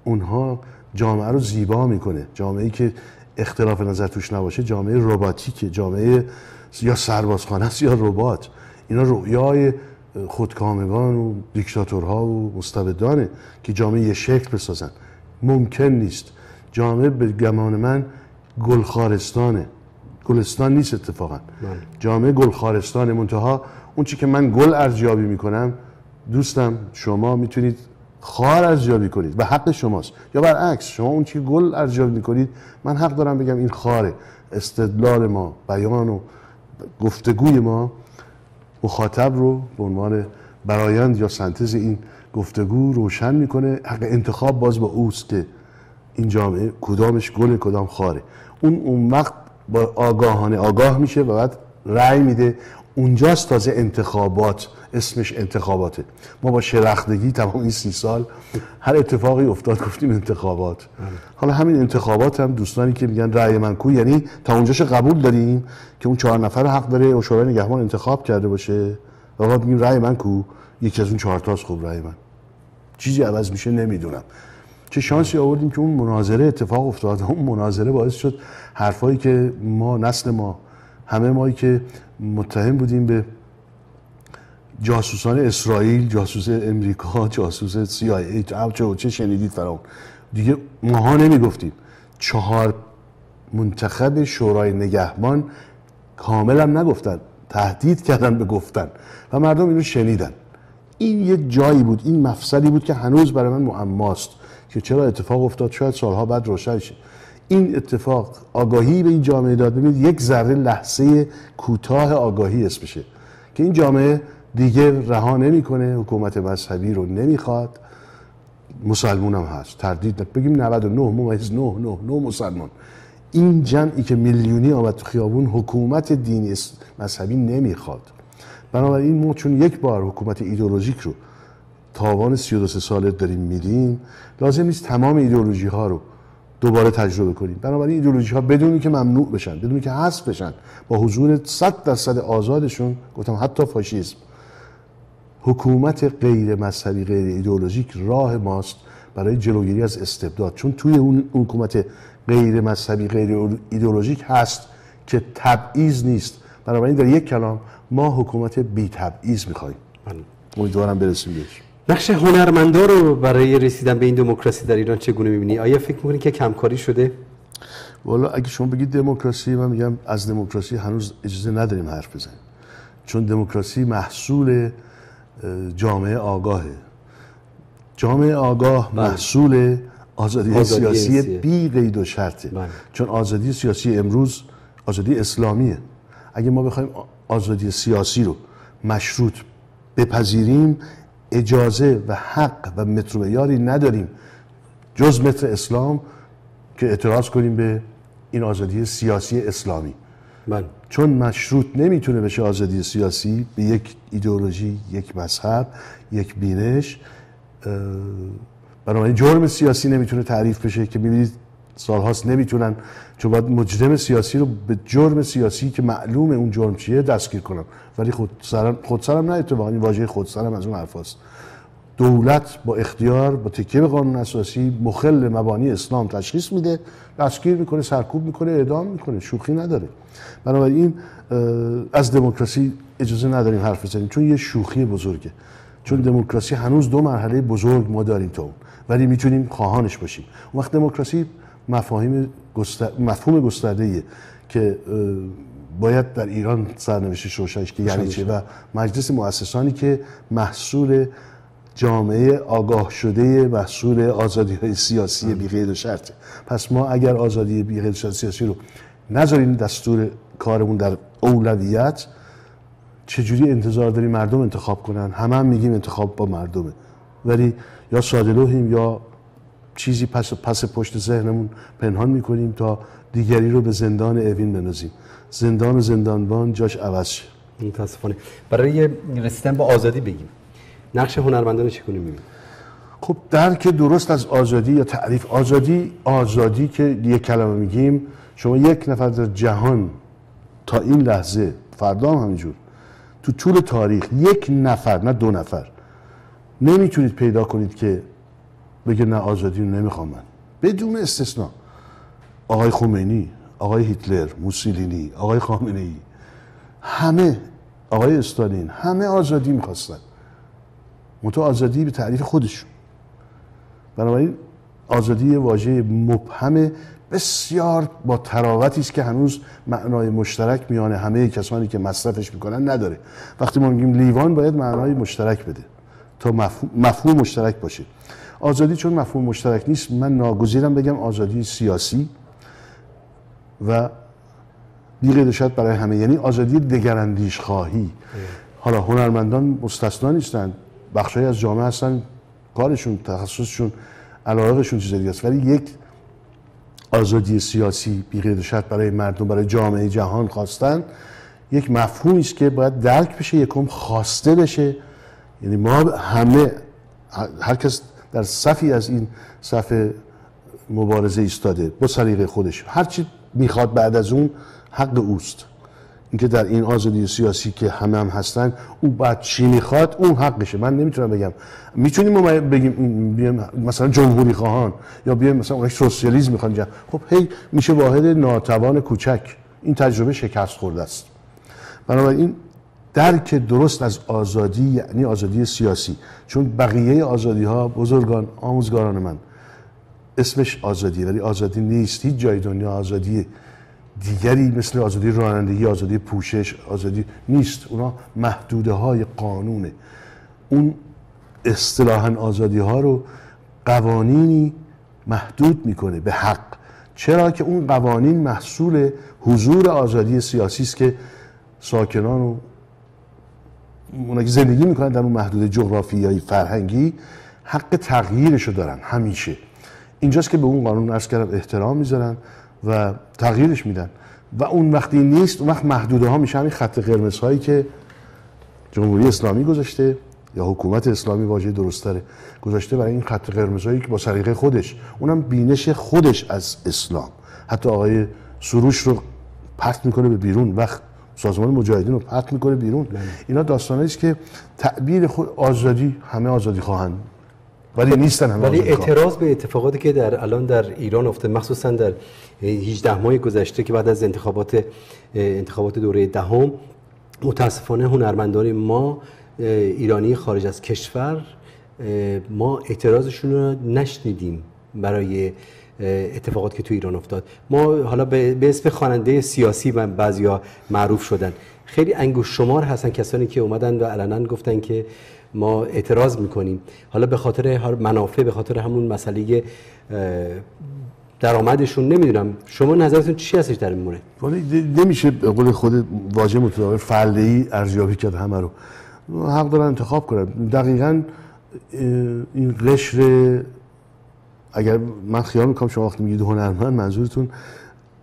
اونها جامعه رو زیبا می‌کنه. جامعه ای که اختلاف نظر توش نباشه جامعه رباتیکه. جامعه یا سربازخانه است یا ربات. اینا رویای خودکامگان و دیکتاتورها و مستبدانه که جامعه یه شکل بسازن. ممکن نیست. جامعه به گمان من گلخارستانه گلستان نیست اتفاقا. بله. جامعه گلخارستانه منتها اون چی که من گل ارزیابی می‌کنم دوستم شما می‌تونید خار ارزیابی کنید و حق شماست. یا برعکس شما اون چی گل ارزیابی می‌کنید من حق دارم بگم این خاره استدلال ما بیان و گفتگوی ما مخاطب رو به عنوان برایند یا سنتز این گفتگو روشن می‌کنه. حق انتخاب باز با اوست که این جامعه کدامش گل کدام خاره. اون اون وقت با آگاهانه آگاه میشه و بعد رأی میده. اونجاست تازه انتخابات اسمش انتخاباته. ما با شرختگی تمام این سی سال هر اتفاقی افتاد گفتیم انتخابات. حالا همین انتخابات هم دوستانی که میگن رأی من کو یعنی تا اونجاش قبول داریم که اون چهار نفر حق داره شورای نگهبان انتخاب کرده باشه. و ما میگیم رأی من کو؟ یکی از اون چهار تاست خوب رأی من. چیزی عوض میشه نمی‌دونم. چه شانسی آوردیم که اون مناظره اتفاق افتاد اون مناظره باعث شد حرفایی که ما نسل ما همه مایی که متهم بودیم به جاسوسان اسرائیل جاسوس امریکا جاسوس سی آی چه چه شنیدید فرامون دیگه ماها نمی‌گفتیم. چهار منتخب شورای نگهبان کامل هم نگفتن تهدید کردن به گفتن و مردم اینو شنیدن. این یه جایی بود این مفصلی بود که هنوز برای من معماست که چرا اتفاق افتاد؟ شاید سالها بعد روشن شه. این اتفاق آگاهی به این جامعه داد. ببینید یک ذره لحظه کوتاه آگاهی اسمشه که این جامعه دیگه رها نمی‌کنه حکومت مذهبی رو نمی‌خواد. مسلمون هم هست. تردید بگیم 99 ممیز 9 9 9 مسلمان. این جمعی که میلیونی آمد تو خیابون حکومت دینی مذهبی نمی‌خواد. بنابراین ما چون یک بار حکومت ایدئولوژیک رو تاوان 32 ساله داریم میدیم لازم نیست تمام ایدئولوژی ها رو دوباره تجربه کنیم. بنابراین ایدئولوژی ها بدونی که ممنوع بشن بدونی که حذف بشن با حضور 100 درصد آزادشون گفتم حتی فاشیسم حکومت غیر مذهبی غیر ایدئولوژیک راه ماست برای جلوگیری از استبداد. چون توی اون حکومت غیر مذهبی غیر ایدئولوژیک هست که تبعیض نیست. بنابراین در یک کلام ما حکومت بی تبعیض می‌خوایم امیدوارم برسیم بهش. نقش هنرمندا رو برای رسیدن به این دموکراسی در ایران چگونه می‌بینی؟ آیا فکر می‌کنی که کمکاری شده؟ والا اگه شما بگید دموکراسی من میگم از دموکراسی هنوز اجازه نداریم حرف بزنیم چون دموکراسی محصول جامعه آگاهه جامعه آگاه بله. محصول آزادی, آزادی سیاسی بی قید و شرطه بله. چون آزادی سیاسی امروز آزادی اسلامیه اگه ما بخوایم آزادی سیاسی رو مشروط بپذیریم اجازه و حق و متر یاری نداریم جز متر اسلام که اعتراض کنیم به این آزادی سیاسی اسلامی بله. چون مشروط نمی‌تونه بشه آزادی سیاسی به یک ایدئولوژی یک مذهب یک بینش بنابراین جرم سیاسی نمی‌تونه تعریف بشه که می‌بینید سالهاست نمی‌تونن چون باید مجرم سیاسی رو به جرم سیاسی که معلوم اون جرم چیه دستگیر کنن. ولی خود سرم خود سرم نه اتفاقا این واژه خود سرم از اون حرفاست دولت با اختیار با تکیه به قانون اساسی مخل مبانی اسلام تشخیص میده دستگیر می‌کنه سرکوب می‌کنه اعدام می‌کنه. شوخی نداره. بنابراین از دموکراسی اجازه نداریم حرف بزنیم چون یه شوخی بزرگه. چون دموکراسی هنوز دو مرحله بزرگ ما داریم تو ولی می‌تونیم خواهانش باشیم. اون وقت دموکراسی مفاهیم گستر... مفهوم گسترده که باید در ایران سرنوشتش روشنش که یعنی چه و مجلس مؤسسانی که محصول جامعه آگاه شده محصول آزادی های سیاسی بی و شرطه پس ما اگر آزادی بی قید و سیاسی رو نذاریم دستور کارمون در اولویت چجوری انتظار داریم مردم انتخاب کنن؟ همه هم میگیم انتخاب با مردمه. ولی یا ساده یا چیزی پس, پس پشت ذهنمون پنهان می‌کنیم تا دیگری رو به زندان اوین بنازیم زندان و زندانبان جاش عوض شه. متاسفانه. برای رسیدن به آزادی بگیم. نقش هنرمندان چگونه می‌بینید خب درک درست از آزادی یا تعریف. آزادی آزادی که یک کلمه میگیم شما یک نفر در جهان تا این لحظه فردا هم همینجور تو طول تاریخ یک نفر نه دو نفر نمی‌تونید پیدا کنید که بگه نه آزادی رو نمی‌خوام من. بدون استثنا. آقای خمینی آقای هیتلر موسولینی آقای خامنه ای همه آقای استالین همه آزادی می‌خواستن. منتها آزادی به تعریف خودشون. بنابراین آزادی واژه مبهم بسیار با تراوتی است که هنوز معنای مشترک میان همه کسانی که مصرفش می‌کنن نداره. وقتی ما میگیم لیوان باید معنای مشترک بده. تا مفهوم مشترک باشه. آزادی چون مفهوم مشترک نیست من ناگزیرم بگم آزادی سیاسی و بیقید شد برای همه. یعنی آزادی دگراندیش خواهی. حالا هنرمندان مستثنا نیستن بخشی از جامعه هستن کارشون تخصصشون علاقهشون چیز دیگه است. ولی یک آزادی سیاسی بیقید شد برای مردم برای جامعه جهان خواستن یک مفهومی است که باید درک بشه یکم خواسته بشه. یعنی ما همه هر کس در صفی از این صف مبارزه ایستاده با سلیقه خودش. هرچی می‌خواد بعد از اون حق اوست. اینکه در این آزادی سیاسی که همه هم هستن او بعد چی می‌خواد اون حقشه. من نمی‌تونم بگم. می‌تونیم ما بگیم مثلا جمهوری خواهان یا بیایم مثلا اونش سوسیالیسم می‌خوان خب هی میشه واحد ناتوان کوچک. این تجربه شکست خورده است. بنابراین درک درست از آزادی یعنی آزادی سیاسی. چون بقیه آزادی ها بزرگان آموزگاران من اسمش آزادی ولی آزادی نیست. هیچ جای دنیا آزادی دیگری مثل آزادی رانندگی آزادی پوشش آزادی نیست. اونا محدوده های قانونه. اون اصطلاحا آزادی ها رو قوانینی محدود می‌کنه به حق. چرا که اون قوانین محصول حضور آزادی سیاسی است که ساکنان و اونا که زندگی می‌کنن در اون محدود جغرافیایی فرهنگی حق تغییرش رو دارن همیشه. اینجاست که به اون قانون ارز کردم احترام می‌ذارن و تغییرش میدن. و اون وقتی نیست اون وقت محدوده ها میشن این خط قرمز هایی که جمهوری اسلامی گذاشته یا حکومت اسلامی واژه درست داره گذاشته برای این خط قرمزهایی که با سلیقه خودش اونم بینش خودش از اسلام. حتی آقای سروش رو پرت می‌کنه به بیرون. وقت سازمان مجاهدین رو پرت می‌کنه بیرون. بله. اینا داستانه است که تعبیر خود آزادی همه آزادی خواهند. ولی نیستن همه ولی اعتراض به اتفاقاتی که در الان در ایران افتاد مخصوصا در 18 ماه گذشته که بعد از انتخابات انتخابات دوره دهم متاسفانه هنرمندان ما ایرانی خارج از کشور ما اعتراضشون رو نشنیدیم برای اتفاقات که تو ایران افتاد. ما حالا به اسم خواننده سیاسی و بعضیا معروف شدن. خیلی انگوش شمار هستن کسانی که اومدن و علنا گفتن که ما اعتراض می‌کنیم. حالا به خاطر منافع به خاطر همون مسئله درآمدشون نمی‌دونم. شما نظرتون چی هستش در این مورد؟ ولی نمیشه به قول خود واژه متداول فله ارزیابی کرد همه رو. حق دارن انتخاب کنن. دقیقا این قشر اگر من خیال می‌کنم شما وقتی میگید هنرمند منظورتون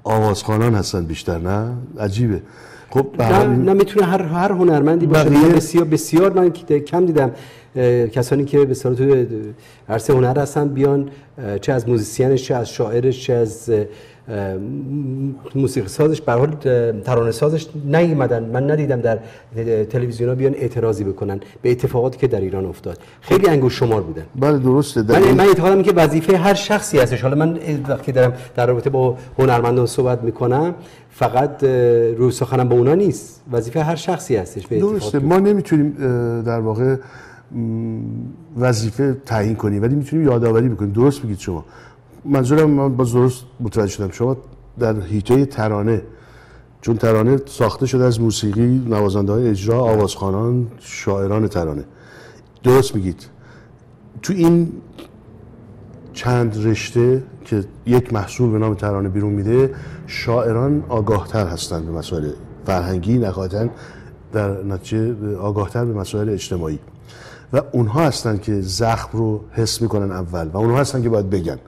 آوازخانان هستن بیشتر نه؟ عجیبه. خب نه, نه می‌تونه هر هر هنرمندی باشه. بسیار بسیار من کم دیدم کسانی که به تو عرصه هنر هستن بیان چه از موزیسینش چه از شاعرش چه از موسیقی سازش به حال ترانه سازش نیومدن. من ندیدم در تلویزیون ها بیان اعتراضی بکنن به اتفاقاتی که در ایران افتاد. خیلی انگوش شمار بودن. بله درسته. من, من اعتقادم که وظیفه هر شخصی هستش. حالا من وقتی دارم در رابطه با هنرمندان صحبت می‌کنم فقط روی سخنم با اونا نیست. وظیفه هر شخصی هستش به درسته. ما نمی‌تونیم در واقع وظیفه تعیین کنیم ولی می‌تونیم یادآوری بکنیم. درست بگید شما. منظورم من باز درست متوجه شدم. شما در هیته ترانه چون ترانه ساخته شده از موسیقی نوازنده های اجرا آوازخانان شاعران ترانه. درست میگید. تو این چند رشته که یک محصول به نام ترانه بیرون میده شاعران آگاهتر هستند به مسائل فرهنگی نهایتا در نتیجه آگاهتر به مسائل اجتماعی. و اونها هستند که زخم رو حس می‌کنن اول و اونها هستند که باید بگن.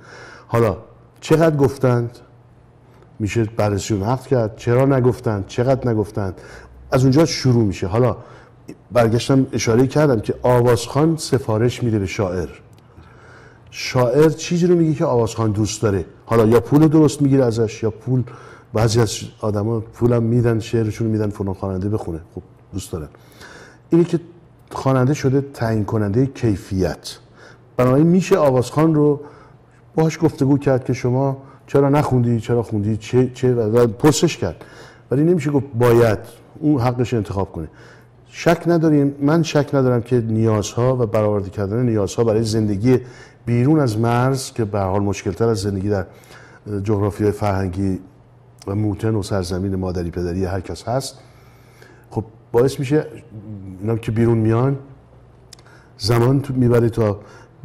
حالا چقدر گفتند؟ میشه بررسی رو نقد کرد. چرا نگفتند؟ چقدر نگفتند؟ از اونجا شروع میشه. حالا برگشتم اشاره کردم که آوازخان سفارش میده به شاعر. شاعر چیزی رو میگه که آوازخان دوست داره. حالا یا پول درست می‌گیره ازش یا پول بعضی از آدما پولم میدن شعرشون میدن فلان خواننده بخونه. خب دوست دارن اینی که خواننده شده تعیین کننده کیفیت. بنابراین میشه آوازخان رو باهاش گفتگو کرد که شما چرا نخوندی چرا خوندی چه چه و پرسش کرد. ولی نمیشه گفت باید اون حقش انتخاب کنه. شک نداریم من شک ندارم که نیازها و برآورده کردن نیازها برای زندگی بیرون از مرز که به حال مشکلتر از زندگی در جغرافی فرهنگی و موتن و سرزمین مادری پدری هر کس هست. خب باعث میشه اینا که بیرون میان زمان می‌بره تا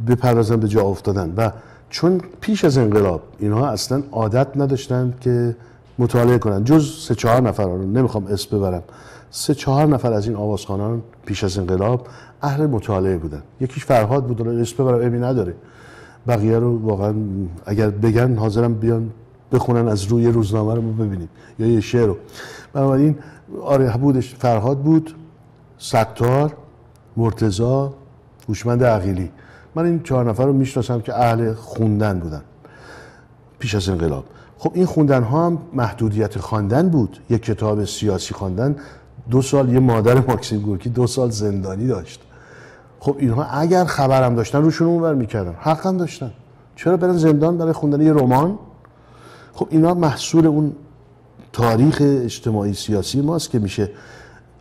بپردازن به جا افتادن. و چون پیش از انقلاب اینها اصلا عادت نداشتن که مطالعه کنن. جز سه چهار نفر رو نمی‌خوام اسم ببرم. سه چهار نفر از این آوازخانان پیش از انقلاب اهل مطالعه بودن. یکیش فرهاد بود اسم ببرم امی نداره. بقیه رو واقعا اگر بگن حاضرم بیان بخونن از روی روزنامه رو ما یا یه شعر رو. بنابراین آره بودش. فرهاد بود ستار مرتزا هوشمند عقیلی. من این چهار نفر رو می‌شناسم که اهل خوندن بودن پیش از انقلاب. خب این خوندن ها هم محدودیت خواندن بود. یک کتاب سیاسی خواندن. دو سال یه مادر ماکسیم گورکی دو سال زندانی داشت. خب اینها اگر خبرم داشتن روشون اونور می‌کردن. حقا داشتن. چرا برن زندان برای خوندن یه رمان؟ خب اینا محصول اون تاریخ اجتماعی سیاسی ماست که میشه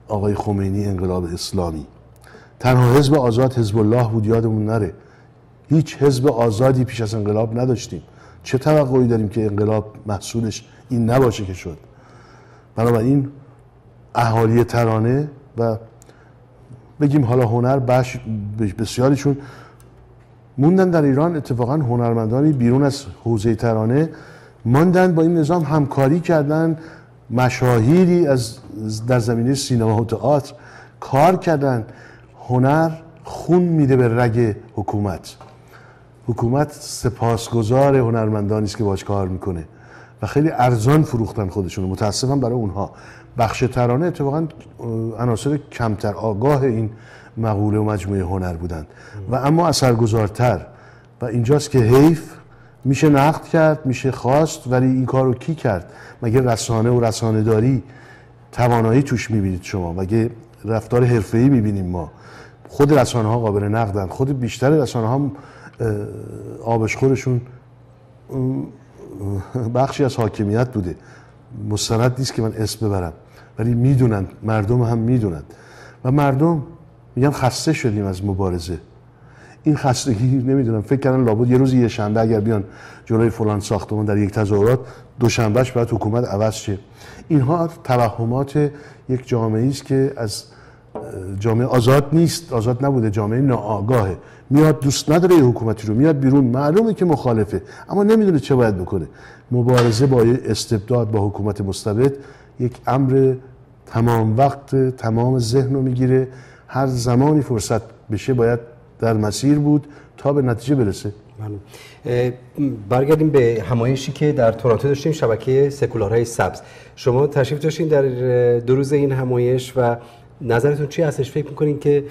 آقای خمینی انقلاب اسلامی تنها حزب آزاد حزب الله بود یادمون نره. هیچ حزب آزادی پیش از انقلاب نداشتیم. چه توقعی داریم که انقلاب محصولش این نباشه که شد؟ بنابراین اهالی ترانه و بگیم حالا هنر بش بسیاریشون موندن در ایران اتفاقا هنرمندانی بیرون از حوزه ترانه ماندن با این نظام همکاری کردن مشاهیری از در زمینه سینما و تئاتر کار کردن. هنر خون میده به رگ حکومت. حکومت سپاسگزار هنرمندانی است که باش کار می‌کنه و خیلی ارزان فروختن خودشون متاسفم برای اونها. بخش ترانه اتفاقا عناصر کمتر آگاه این مقوله و مجموعه هنر بودند. و اما اثرگذارتر. و اینجاست که حیف میشه نقد کرد میشه خواست ولی این کار رو کی کرد؟ مگه رسانه و رسانه داری توانایی توش می‌بینید شما؟ مگه رفتار حرفه‌ای می‌بینیم ما؟ خود رسانه ها قابل نقدن خود بیشتر رسانه ها آبشخورشون بخشی از حاکمیت بوده. مستند نیست که من اسم ببرم. ولی می‌دونن مردم هم می‌دونن و مردم میگن خسته شدیم از مبارزه. این خستگی نمی‌دونم فکر کردن لابد یه روز یه شنبه اگر بیان جلوی فلان ساختمان در یک تظاهرات دوشنبهش باید حکومت عوض شه. اینها توهمات یک جامعه است که از جامعه آزاد نیست آزاد نبوده جامعه ناآگاهه. میاد دوست نداره یه حکومتی رو میاد بیرون معلومه که مخالفه اما نمی‌دونه چه باید بکنه. مبارزه با استبداد با حکومت مستبد یک امر تمام وقت تمام ذهن رو می‌گیره. هر زمانی فرصت بشه باید در مسیر بود تا به نتیجه برسه. برگردیم به همایشی که در تورنتو داشتیم شبکه سکولارهای سبز. شما تشریف داشتین در دو روز این همایش و نظرتون چی هستش؟ فکر می‌کنین که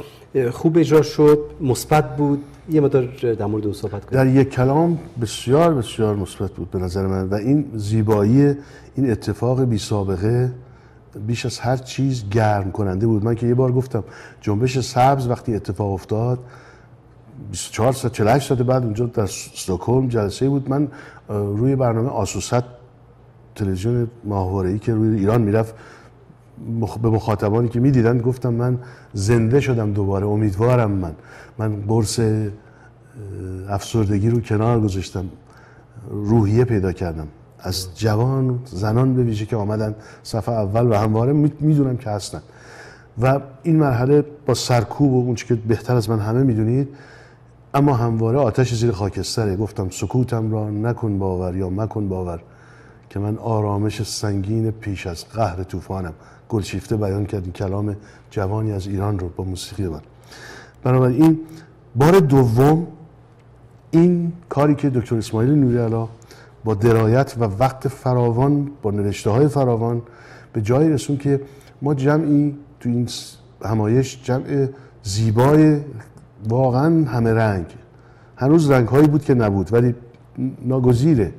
خوب اجرا شد مثبت بود؟ یه مدار در مورد او صحبت کنیم. در یک کلام بسیار بسیار مثبت بود به نظر من و این زیبایی این اتفاق بی سابقه بیش از هر چیز گرم کننده بود. من که یه بار گفتم جنبش سبز وقتی اتفاق افتاد 24 ساعت 48 ساعت بعد اونجا در استکهلم جلسه بود. من روی برنامه آسوست تلویزیون ماهواره‌ای که روی ایران می‌رفت به مخاطبانی که می‌دیدن گفتم من زنده شدم دوباره امیدوارم من. من قرص افسردگی رو کنار گذاشتم. روحیه پیدا کردم. از جوان زنان به ویژه که آمدن صفحه اول و همواره می‌دونم که هستن. و این مرحله با سرکوب و اون که بهتر از من همه می‌دونید اما همواره آتش زیر خاکستره. گفتم سکوتم را نکن باور یا مکن باور که من آرامش سنگین پیش از قهر طوفانم. گلشیفته بیان کرد کلام جوانی از ایران رو با موسیقی من بنابراین بار دوم این کاری که دکتر اسماعیل نوری با درایت و وقت فراوان با نوشته های فراوان به جایی رسون که ما جمعی تو این همایش جمع زیبای واقعا همه رنگ. هنوز رنگ هایی بود که نبود ولی ناگزیره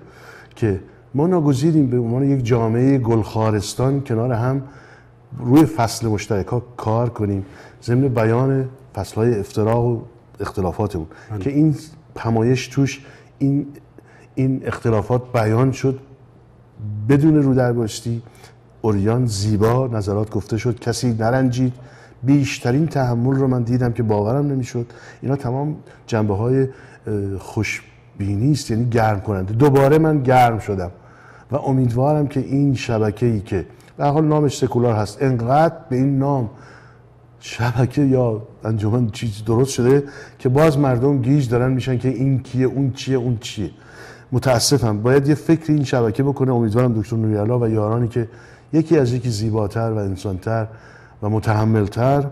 که ما ناگزیریم به عنوان یک جامعه گلخارستان کنار هم روی فصل مشترک ها کار کنیم. ضمن بیان فصل های افتراق و اختلافاتمون. بله. که این همایش توش این این اختلافات بیان شد بدون رو درباشتی اوریان زیبا نظرات گفته شد. کسی نرنجید. بیشترین تحمل رو من دیدم که باورم نمی‌شد. اینا تمام جنبه های خوشبینی است. یعنی گرم کننده دوباره من گرم شدم. و امیدوارم که این شبکه ای که به حال نامش سکولار هست. انقدر به این نام شبکه یا انجمن چیز درست شده که باز مردم گیج دارن میشن که این کیه اون چیه اون چیه. متاسفم. باید یه فکری این شبکه بکنه. امیدوارم دکتر نوریالا و یارانی که یکی از یکی زیباتر و انسانتر و متحملتر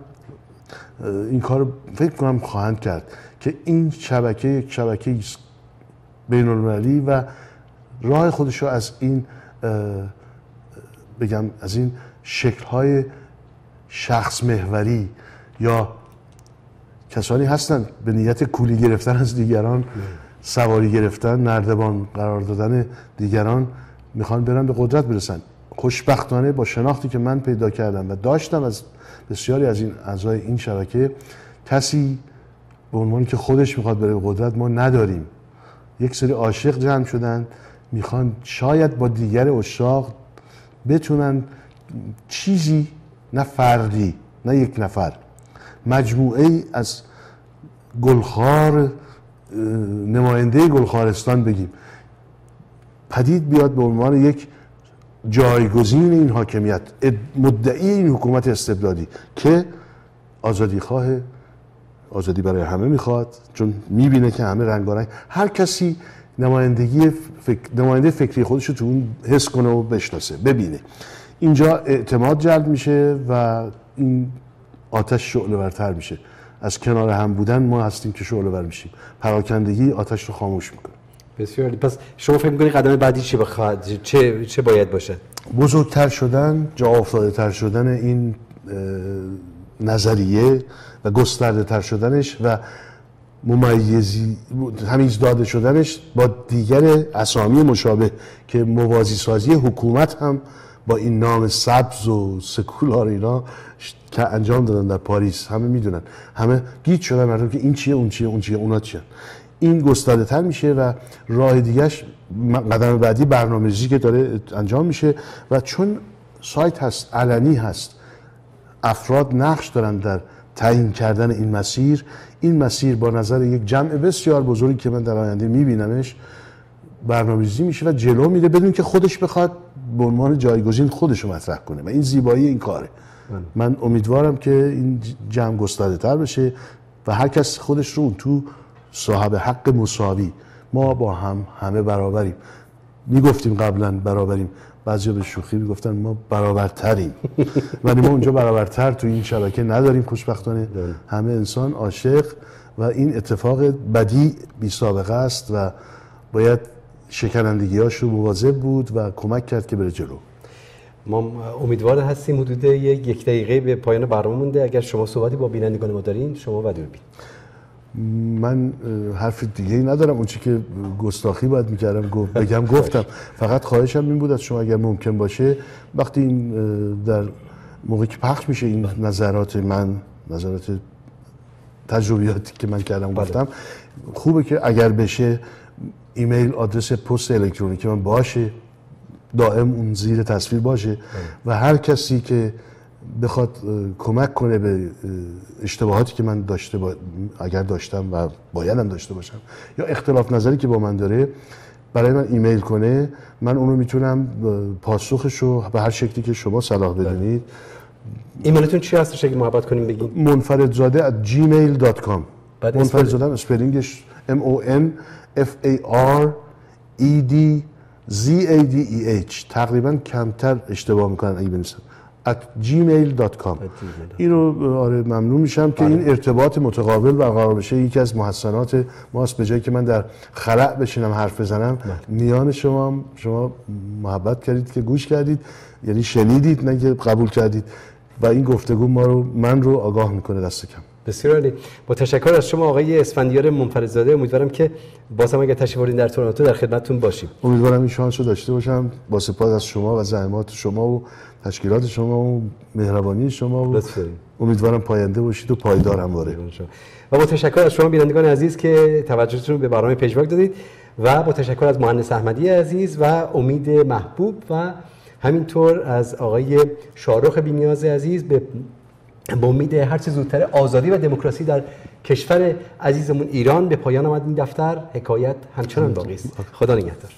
این کار فکر کنم خواهند کرد که این شبکه یک شبکه بین المللی و راه خودش رو از این بگم از این شکلهای شخص محوری یا کسانی هستند به نیت کولی گرفتن از دیگران سواری گرفتن نردبان قرار دادن دیگران می‌خوان برن به قدرت برسن. خوشبختانه با شناختی که من پیدا کردم و داشتم از بسیاری از این اعضای این شبکه کسی به عنوان که خودش می‌خواد بره به قدرت ما نداریم. یک سری عاشق جمع شدن می‌خوان شاید با دیگر اشاق بتونن چیزی نه فردی نه یک نفر. مجموعه ای از گلخار نماینده گلخارستان بگیم. پدید بیاد به عنوان یک جایگزین این حاکمیت مدعی این حکومت استبدادی که آزادی خواه آزادی برای همه می‌خواد چون می‌بینه که همه رنگارنگ. هر کسی نمایندگی فکر، نماینده فکری خودش رو تو اون حس کنه و بشناسه ببینه. اینجا اعتماد جلب میشه و این آتش شعله ورتر میشه. از کنار هم بودن ما هستیم که شعله ور میشیم. پراکندگی آتش رو خاموش می‌کنه. بسیار پس شما فکر می‌کنید قدم بعدی چی بخواد چه چه باید باشه؟ بزرگتر شدن جا افتاده تر شدن این نظریه و گسترده تر شدنش و ممیزی همیز داده شدنش با دیگر اسامی مشابه که موازی سازی حکومت هم با این نام سبز و سکولار اینا که انجام دادن در پاریس همه می‌دونن. همه گیت شدن مردم که این چیه اون چیه اون چیه اونا چیه این گسترده تر میشه و راه دیگهش قدم بعدی برنامه‌ریزی که داره انجام میشه و چون سایت هست علنی هست افراد نقش دارن در تعیین کردن این مسیر این مسیر با نظر یک جمع بسیار بزرگی که من در آینده میبینمش برنامه‌ریزی میشه و جلو میره بدون که خودش بخواد به عنوان جایگزین خودش رو مطرح کنه. و این زیبایی این کاره. من امیدوارم که این جمع گسترده تر بشه و هر کس خودش رو تو صاحب حق مساوی. ما با هم همه برابریم. می‌گفتیم قبلا برابریم. بعضی به شوخی می‌گفتن ما برابرتریم. ولی ما اونجا برابرتر تو این شبکه نداریم خوشبختانه. همه انسان عاشق و این اتفاق بدی بی سابقه است و باید شکنندگیاش رو مواظب بود و کمک کرد که بره جلو. ما امیدوار هستیم حدود یک دقیقه به پایان برنامه مونده. اگر شما صحبتی با بینندگان ما دارین شما و دوربین من حرف دیگه ای ندارم. اون چی که گستاخی باید می‌کردم بگم گفتم. فقط خواهشم این بود از شما اگر ممکن باشه وقتی این در موقعی که پخش میشه این نظرات من نظرات تجربیاتی که من کردم بله. گفتم خوبه که اگر بشه ایمیل آدرس پست الکترونیکی من باشه دائم اون زیر تصویر باشه و هر کسی که بخواد کمک کنه به اشتباهاتی که من داشته با... اگر داشتم و بایدم داشته باشم یا اختلاف نظری که با من داره برای من ایمیل کنه من اونو می‌تونم پاسخش رو به هر شکلی که شما صلاح بدونید. ایمیلتون چی هست؟ شکل محبت کنیم بگید منفردزاده at gmail.com منفردزاده spelling ش M O N F A R E D Z A D E H. تقریبا کمتر اشتباه می‌کنن اگه بنویسم at gmail.com این رو آره ممنون میشم که این بله. ارتباط متقابل برقرار بشه. یکی از محسنات ماست به جایی که من در خلع بشینم حرف بزنم بله. میان شما شما محبت کردید که گوش کردید یعنی شنیدید نه که قبول کردید. و این گفتگو ما رو من رو آگاه می‌کنه دست کم. بسیار عالی. با تشکر از شما آقای اسفندیار منفردزاده امیدوارم که باز هم اگر تشریف در تورنتو در خدمتتون باشیم. امیدوارم این شانس رو داشته باشم با سپاس از شما و زحمات شما و تشکیلات شما و مهربانی شما و امیدوارم پاینده باشید و پایدارم باره. و با تشکر از شما بینندگان عزیز که توجهتون به برنامه پژواک دادید و با تشکر از مهندس احمدی عزیز و امید محبوب و همینطور از آقای شارخ بینیاز عزیز به با امید هر چه زودتر آزادی و دموکراسی در کشور عزیزمون ایران به پایان آمد این دفتر حکایت همچنان باقی است. خدا نگهدار.